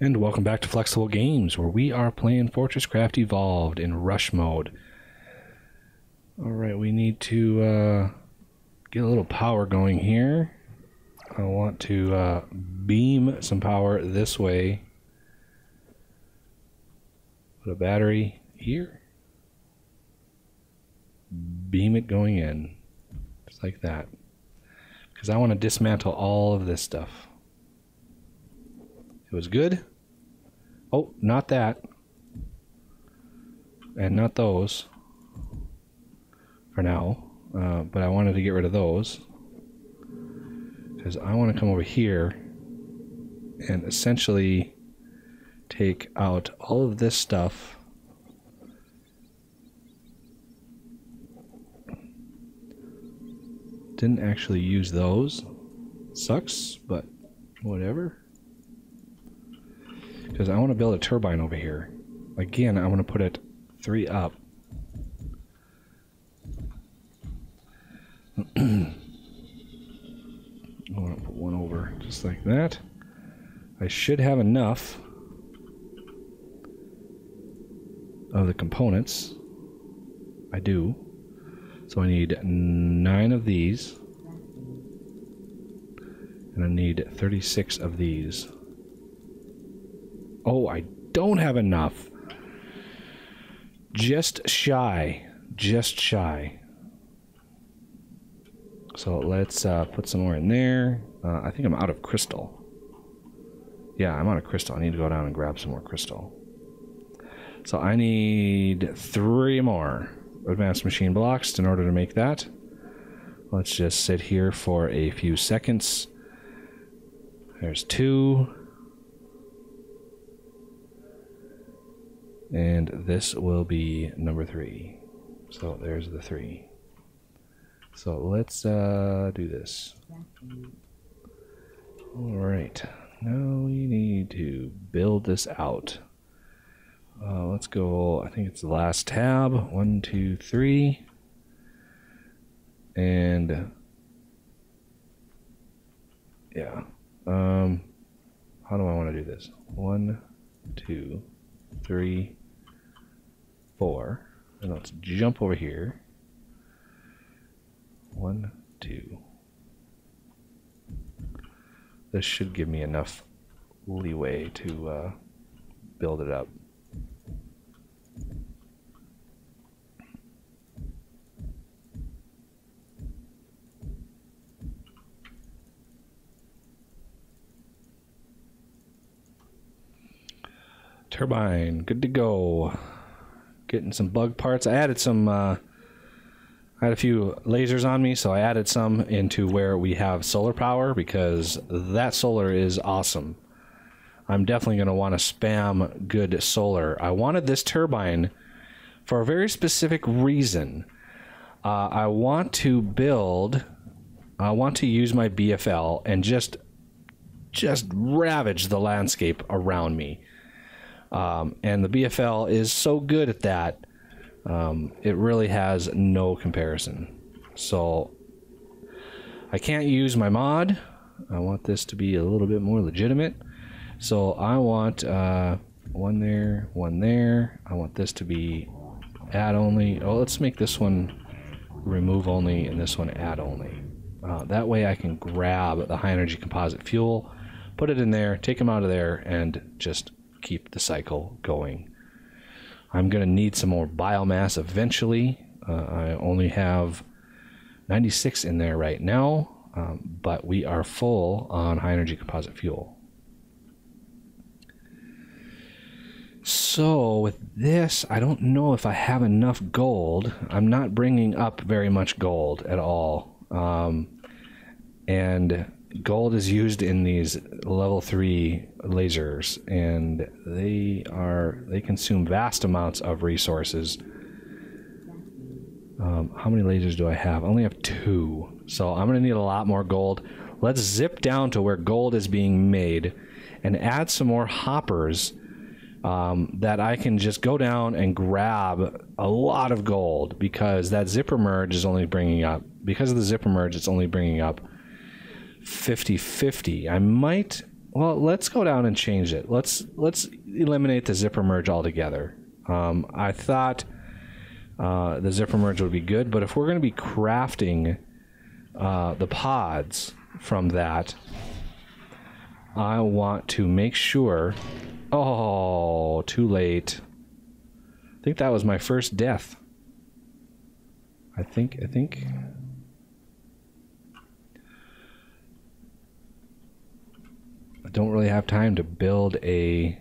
And welcome back to Flexible Games, where we are playing FortressCraft Evolved in Rush mode. All right, we need to uh, get a little power going here. I want to uh, beam some power this way. Put a battery here. Beam it going in, just like that. Because I want to dismantle all of this stuff. It was good. Oh, not that. And not those. For now. Uh, but I wanted to get rid of those. Because I want to come over here and essentially take out all of this stuff. Didn't actually use those. Sucks, but whatever because I want to build a turbine over here. Again, I want to put it three up. I want to put one over just like that. I should have enough of the components. I do. So I need nine of these. And I need 36 of these. Oh, I don't have enough. Just shy. Just shy. So let's uh, put some more in there. Uh, I think I'm out of crystal. Yeah, I'm out of crystal. I need to go down and grab some more crystal. So I need three more advanced machine blocks in order to make that. Let's just sit here for a few seconds. There's two. And this will be number three. So there's the three. So let's uh, do this. All right. Now we need to build this out. Uh, let's go, I think it's the last tab. One, two, three. And yeah. Um, how do I want to do this? One, two, three, four. And let's jump over here. One, two. This should give me enough leeway to uh, build it up. Turbine, good to go getting some bug parts. I added some. Uh, I had a few lasers on me, so I added some into where we have solar power because that solar is awesome. I'm definitely going to want to spam good solar. I wanted this turbine for a very specific reason. Uh, I want to build. I want to use my BFL and just just ravage the landscape around me. Um, and the BFL is so good at that. Um, it really has no comparison. So I can't use my mod. I want this to be a little bit more legitimate. So I want uh, one there, one there. I want this to be add only. Oh, let's make this one remove only and this one add only. Uh, that way I can grab the high energy composite fuel, put it in there, take them out of there, and just keep the cycle going. I'm going to need some more biomass eventually. Uh, I only have 96 in there right now, um, but we are full on high energy composite fuel. So with this, I don't know if I have enough gold. I'm not bringing up very much gold at all. Um, and gold is used in these level three lasers, and they are they consume vast amounts of resources. Um, how many lasers do I have? I only have two, so I'm gonna need a lot more gold. Let's zip down to where gold is being made, and add some more hoppers. Um, that I can just go down and grab a lot of gold because that zipper merge is only bringing up because of the zipper merge it's only bringing up 50 50. I might well, let's go down and change it. Let's let's eliminate the zipper merge altogether. Um, I thought uh, the zipper merge would be good, but if we're going to be crafting uh, the pods from that, I want to make sure. Oh, too late. I think that was my first death. I think. I think. Don't really have time to build a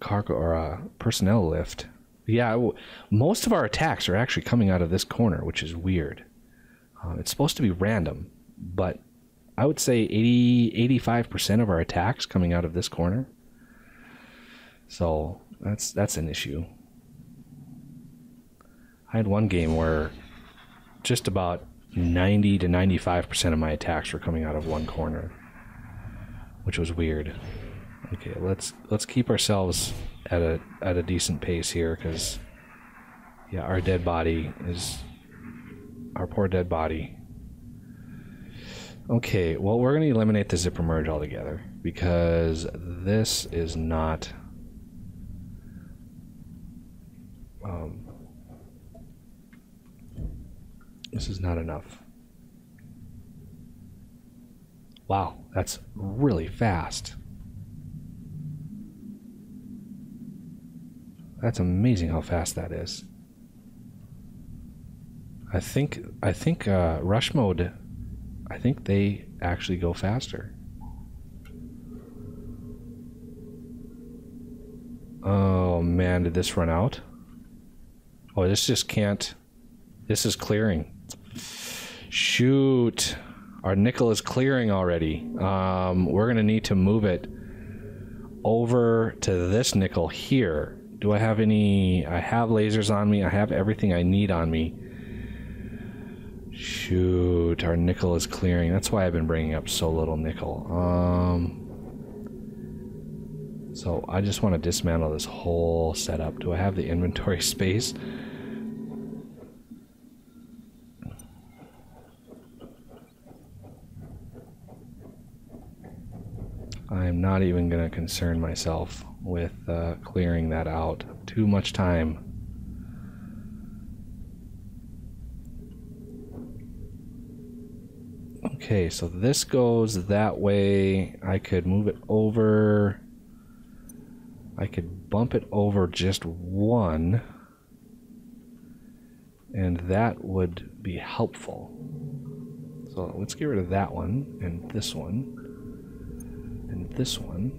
cargo or a personnel lift. Yeah, most of our attacks are actually coming out of this corner, which is weird. Uh, it's supposed to be random, but I would say 80 85% of our attacks coming out of this corner. So, that's that's an issue. I had one game where just about 90 to 95% of my attacks were coming out of one corner, which was weird. Okay, let's let's keep ourselves at a at a decent pace here cuz yeah, our dead body is our poor dead body. Okay, well, we're going to eliminate the zipper merge altogether because this is not um, This is not enough. Wow, that's really fast. That's amazing how fast that is. I think I think uh, rush mode. I think they actually go faster. Oh man, did this run out? Oh, this just can't. This is clearing. Shoot. Our nickel is clearing already. Um, we're going to need to move it over to this nickel here. Do I have any... I have lasers on me. I have everything I need on me. Shoot. Our nickel is clearing. That's why I've been bringing up so little nickel. Um... So I just want to dismantle this whole setup. Do I have the inventory space? I'm not even going to concern myself with uh, clearing that out. Too much time. Okay, so this goes that way. I could move it over. I could bump it over just one. And that would be helpful. So let's get rid of that one and this one and this one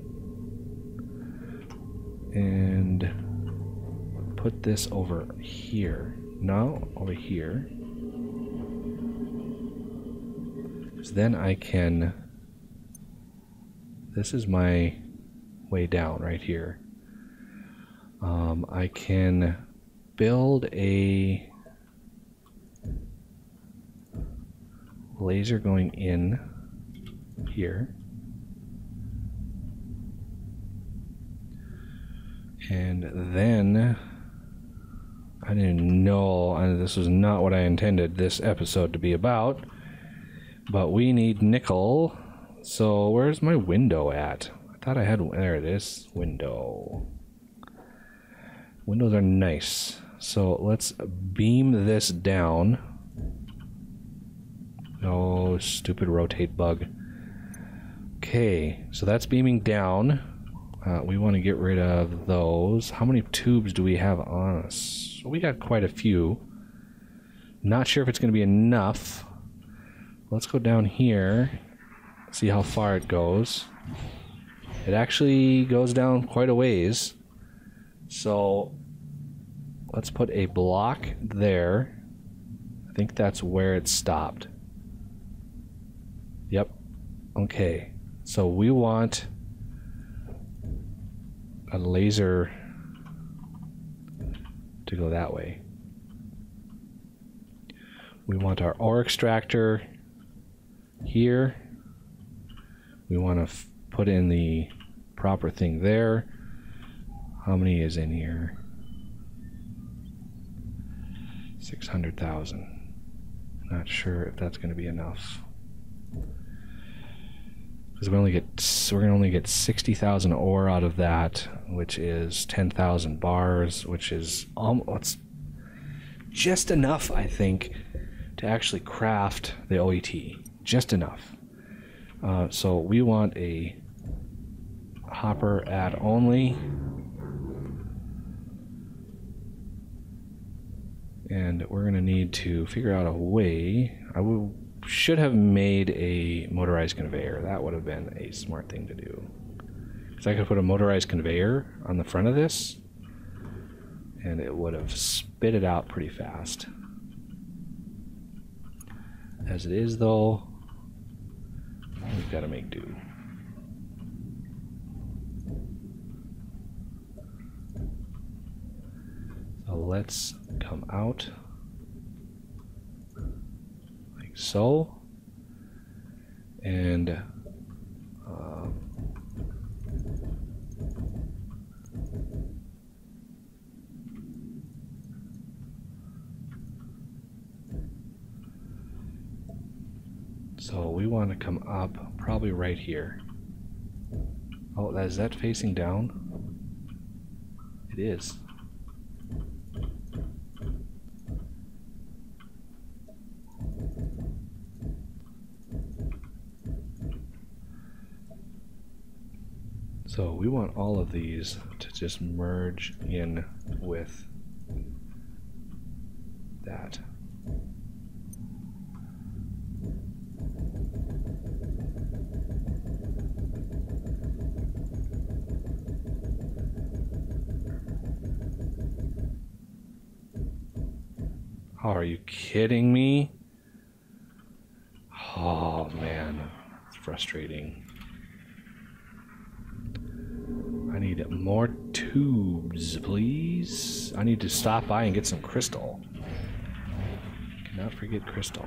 and put this over here. Now over here. Because then I can. This is my way down right here. Um, I can build a laser going in here. And then I didn't know this was not what I intended this episode to be about. But we need nickel. So where's my window at? I thought I had there it is. Window. Windows are nice. So let's beam this down. Oh, stupid rotate bug. Okay, so that's beaming down. Uh, we want to get rid of those. How many tubes do we have on us? We got quite a few. Not sure if it's going to be enough. Let's go down here. See how far it goes. It actually goes down quite a ways. So let's put a block there. I think that's where it stopped. Yep. Okay. So we want a laser to go that way. We want our ore extractor here. We want to put in the proper thing there. How many is in here? 600,000. Not sure if that's going to be enough. Because we only get we're going to only get sixty thousand ore out of that, which is ten thousand bars, which is almost just enough, I think, to actually craft the OET. Just enough. Uh, so we want a hopper add only. And we're going to need to figure out a way. I will, should have made a motorized conveyor. That would have been a smart thing to do. Because I could put a motorized conveyor on the front of this, and it would have spit it out pretty fast. As it is, though, we've got to make do. So let's come out like so. And um, so we want to come up probably right here. Oh, is that facing down? It is. So we want all of these to just merge in with that. Oh, are you kidding me? Oh man, it's frustrating. I need more tubes, please. I need to stop by and get some crystal. Cannot forget crystal.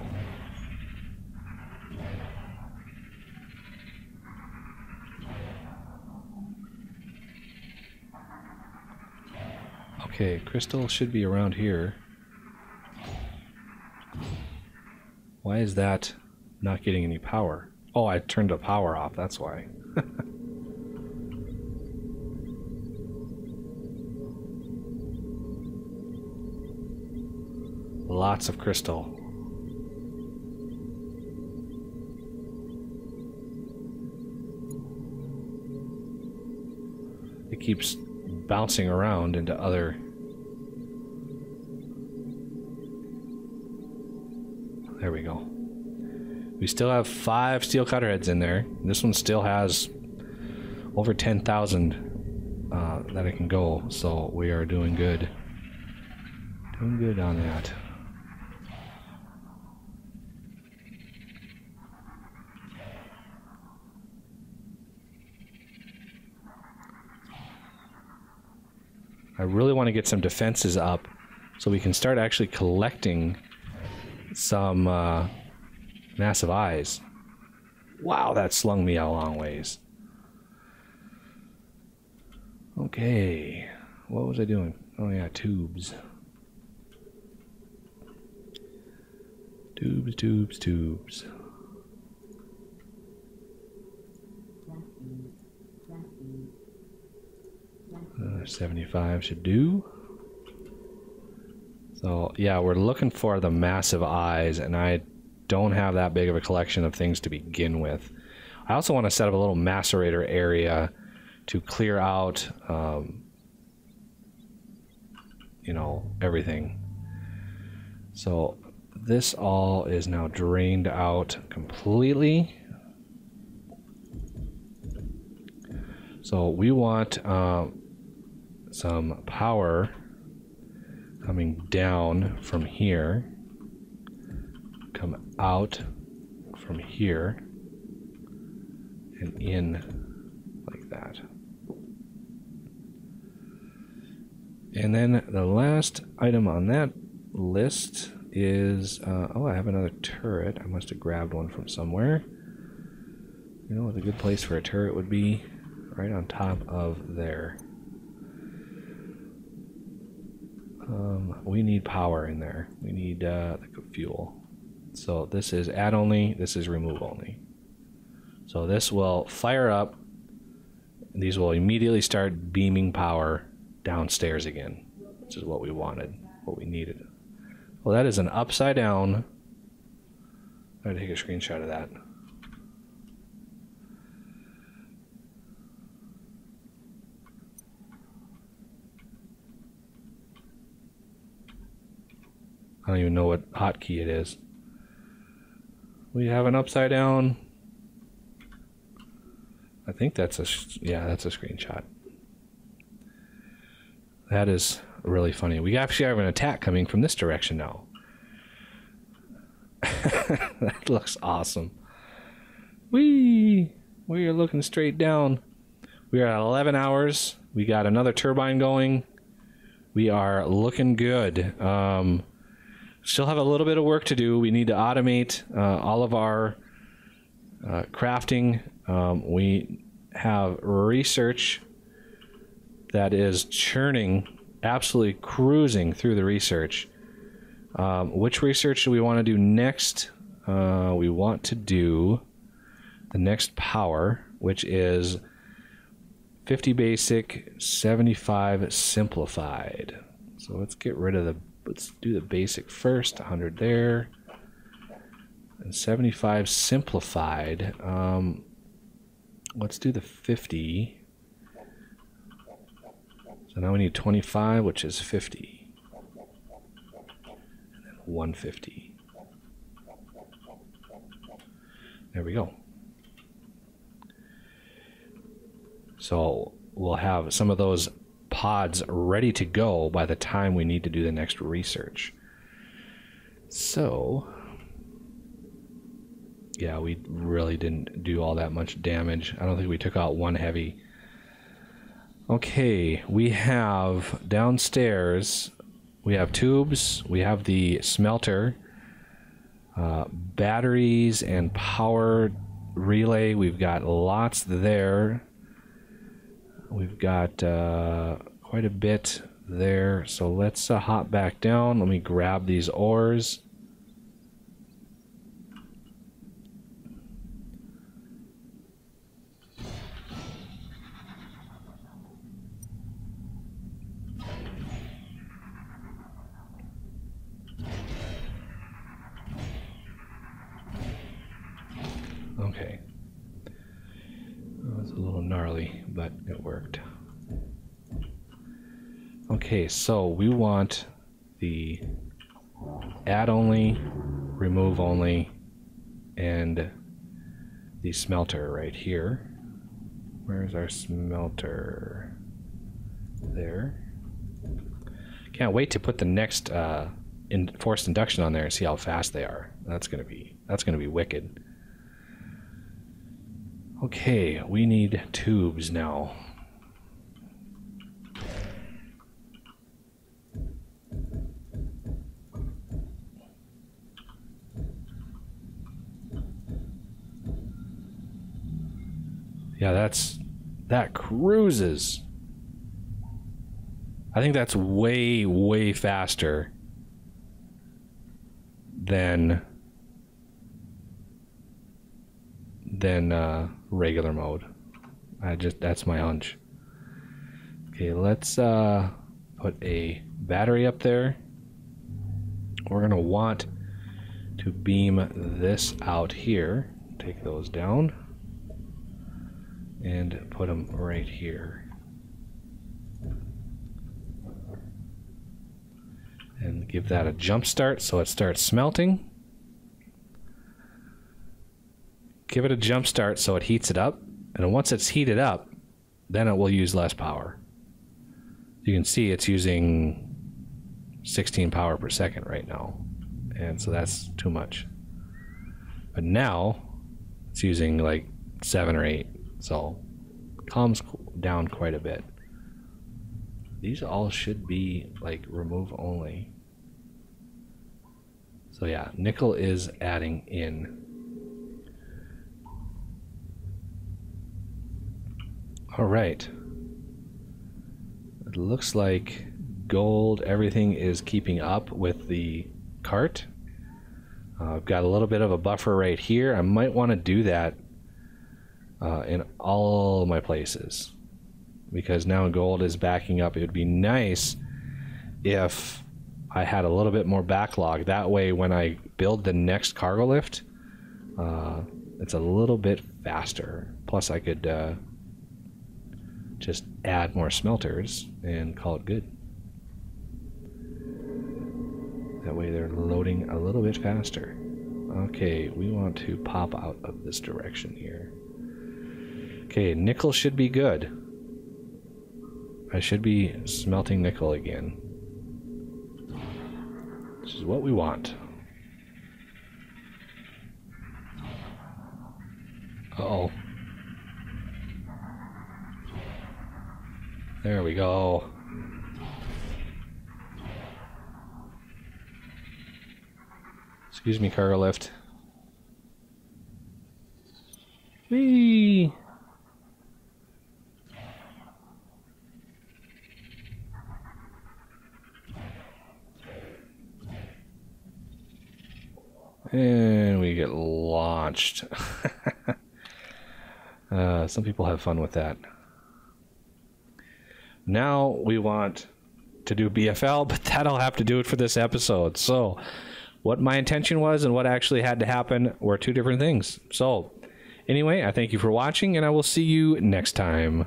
Okay, crystal should be around here. Why is that not getting any power? Oh, I turned the power off, that's why. Lots of crystal. It keeps bouncing around into other There we go. We still have five steel cutter heads in there. This one still has over 10,000 uh, that it can go, so we are doing good. Doing good on that. I really want to get some defenses up so we can start actually collecting some uh, massive eyes. Wow, that slung me a long ways. Okay, what was I doing? Oh yeah, tubes. Tubes, tubes, tubes. Uh, 75 should do. So yeah, we're looking for the massive eyes, and I don't have that big of a collection of things to begin with. I also want to set up a little macerator area to clear out, um, you know, everything. So this all is now drained out completely. So we want uh, some power coming down from here, come out from here, and in like that. And then the last item on that list is, uh, oh, I have another turret. I must have grabbed one from somewhere. You know what a good place for a turret would be? Right on top of there. Um, we need power in there. We need uh, the fuel. So this is add only, this is remove only. So this will fire up. These will immediately start beaming power downstairs again, which is what we wanted, what we needed. Well, that is an upside down. I'm going to take a screenshot of that. I don't even know what hotkey it is. We have an upside down. I think that's a yeah, that's a screenshot. That is really funny. We actually have an attack coming from this direction now. that looks awesome. We we are looking straight down. We are at 11 hours. We got another turbine going. We are looking good. Um, still have a little bit of work to do. We need to automate uh, all of our uh, crafting. Um, we have research that is churning, absolutely cruising through the research. Um, which research do we want to do next? Uh, we want to do the next power, which is 50 basic, 75 simplified. So let's get rid of the let's do the basic first 100 there. And 75 simplified. Um, let's do the 50 so now we need 25 which is 50 and then 150 there we go. So we'll have some of those pods ready to go by the time we need to do the next research. So, yeah, we really didn't do all that much damage. I don't think we took out one heavy. Okay, we have downstairs, we have tubes, we have the smelter, uh, batteries, and power relay. We've got lots there. We've got uh, quite a bit there. So let's uh, hop back down. Let me grab these ores. Okay. Oh, it's a little gnarly, but it worked. Okay, so we want the add only, remove only, and the smelter right here. Where's our smelter? There. Can't wait to put the next uh, in forced induction on there and see how fast they are. That's gonna be that's gonna be wicked. Okay, we need tubes now. Yeah, that's that cruises. I think that's way way faster than than uh, regular mode. I just that's my hunch. Okay, let's uh, put a battery up there. We're gonna want to beam this out here. Take those down and put them right here. And give that a jump start so it starts smelting. Give it a jump start so it heats it up. And once it's heated up, then it will use less power. You can see it's using 16 power per second right now. And so that's too much. But now it's using like seven or eight. So calms down quite a bit. These all should be like remove only. So yeah, nickel is adding in All right. It looks like gold, everything is keeping up with the cart. Uh, I've got a little bit of a buffer right here. I might want to do that uh, in all my places because now gold is backing up. It would be nice if I had a little bit more backlog. That way, when I build the next cargo lift, uh, it's a little bit faster. Plus, I could uh, just add more smelters and call it good. That way they're loading a little bit faster. Okay, we want to pop out of this direction here. Okay, nickel should be good. I should be smelting nickel again. This is what we want. Uh oh There we go. Excuse me, cargo lift. Whee! And we get launched. uh, some people have fun with that. Now we want to do BFL, but that'll have to do it for this episode. So, what my intention was and what actually had to happen were two different things. So, anyway, I thank you for watching, and I will see you next time.